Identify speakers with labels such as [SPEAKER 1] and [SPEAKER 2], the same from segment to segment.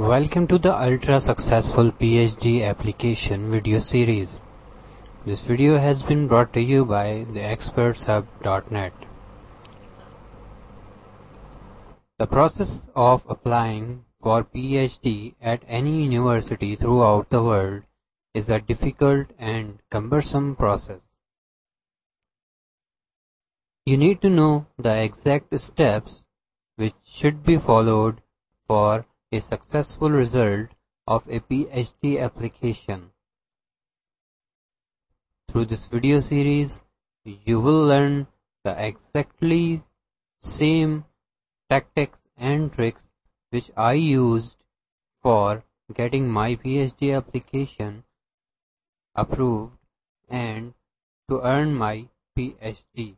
[SPEAKER 1] Welcome to the Ultra Successful PhD Application video series. This video has been brought to you by the expertshub.net. The process of applying for PhD at any university throughout the world is a difficult and cumbersome process. You need to know the exact steps which should be followed for a successful result of a PhD application. Through this video series, you will learn the exactly same tactics and tricks which I used for getting my PhD application approved and to earn my PhD.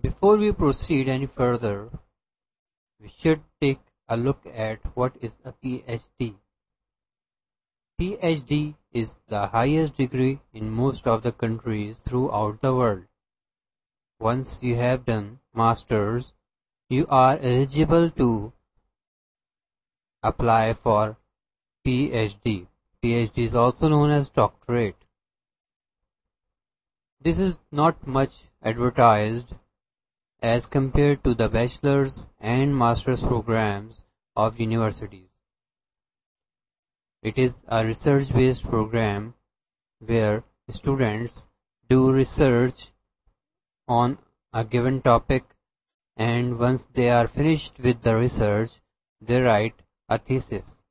[SPEAKER 1] Before we proceed any further, we should take a look at what is a PhD. PhD is the highest degree in most of the countries throughout the world. Once you have done masters, you are eligible to apply for PhD. PhD is also known as doctorate. This is not much advertised as compared to the bachelor's and master's programs of universities. It is a research-based program where students do research on a given topic and once they are finished with the research, they write a thesis.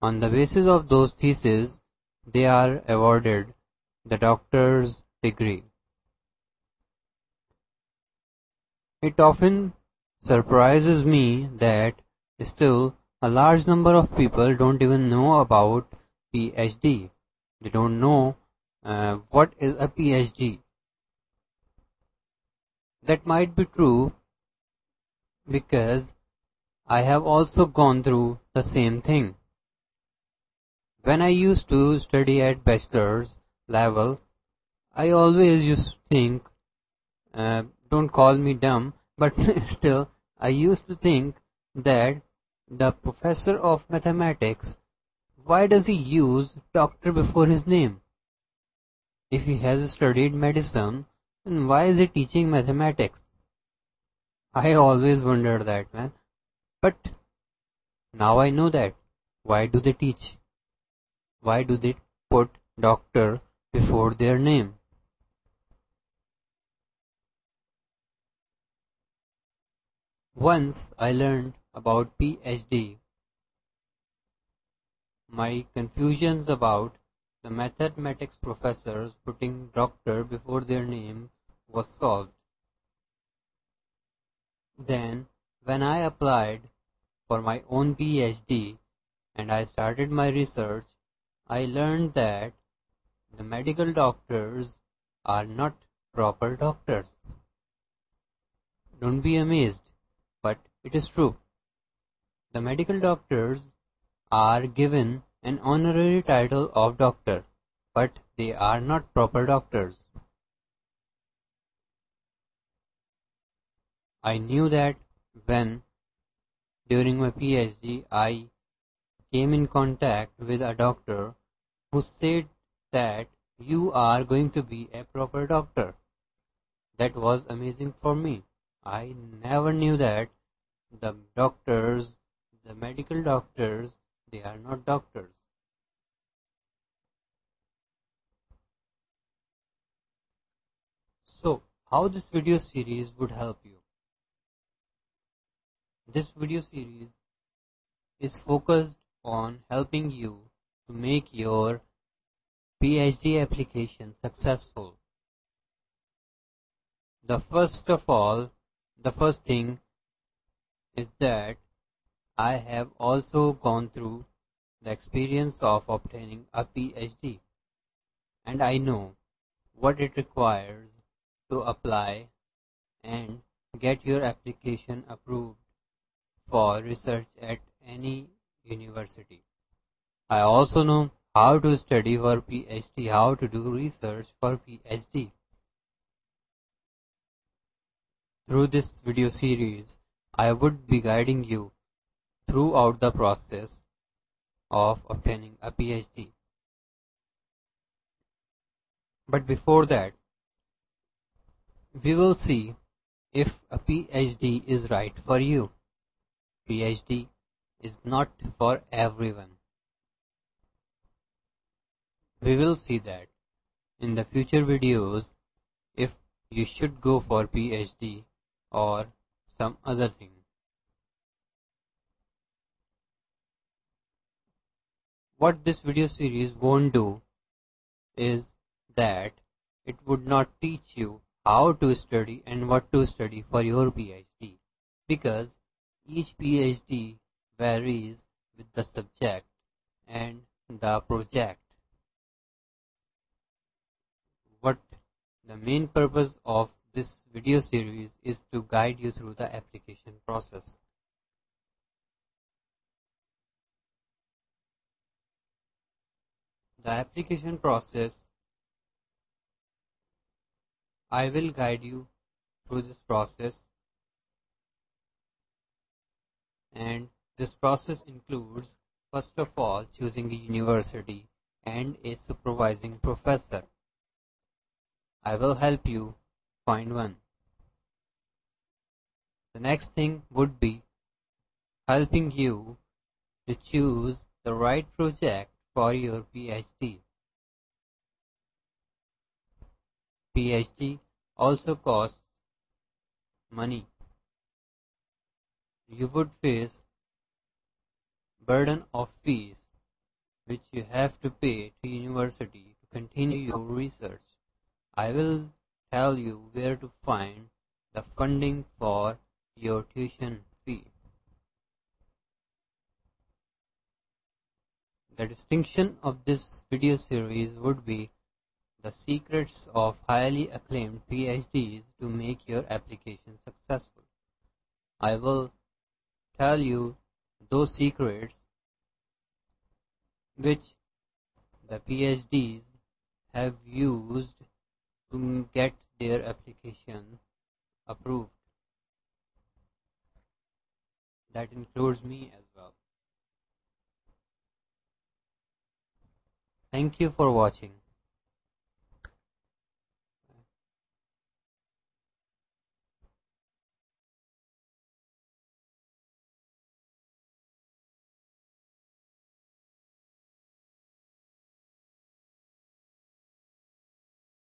[SPEAKER 1] On the basis of those theses, they are awarded the doctor's degree. It often surprises me that still a large number of people don't even know about PhD. They don't know uh, what is a PhD. That might be true because I have also gone through the same thing. When I used to study at bachelor's level, I always used to think uh, don't call me dumb, but still, I used to think that the professor of mathematics, why does he use doctor before his name? If he has studied medicine, then why is he teaching mathematics? I always wondered that, man. But now I know that. Why do they teach? Why do they put doctor before their name? Once I learned about PhD, my confusions about the mathematics professors putting doctor before their name was solved. Then, when I applied for my own PhD and I started my research, I learned that the medical doctors are not proper doctors. Don't be amazed it is true. The medical doctors are given an honorary title of doctor, but they are not proper doctors. I knew that when during my PhD I came in contact with a doctor who said that you are going to be a proper doctor. That was amazing for me. I never knew that the doctors, the medical doctors, they are not doctors. So, how this video series would help you? This video series is focused on helping you to make your PhD application successful. The first of all, the first thing is that I have also gone through the experience of obtaining a PhD and I know what it requires to apply and get your application approved for research at any university. I also know how to study for PhD, how to do research for PhD. through this video series, I would be guiding you throughout the process of obtaining a PhD. But before that, we will see if a PhD is right for you. PhD is not for everyone. We will see that in the future videos if you should go for PhD or some other thing. What this video series won't do is that it would not teach you how to study and what to study for your PhD because each PhD varies with the subject and the project. What the main purpose of this video series is to guide you through the application process. The application process I will guide you through this process and this process includes first of all choosing a university and a supervising professor. I will help you. The next thing would be helping you to choose the right project for your PhD. PhD also costs money. You would face burden of fees which you have to pay to university to continue your research. I will tell you where to find the funding for your tuition fee. The distinction of this video series would be the secrets of highly acclaimed PhDs to make your application successful. I will tell you those secrets which the PhDs have used to get their application approved. That includes me as well. Thank you for watching.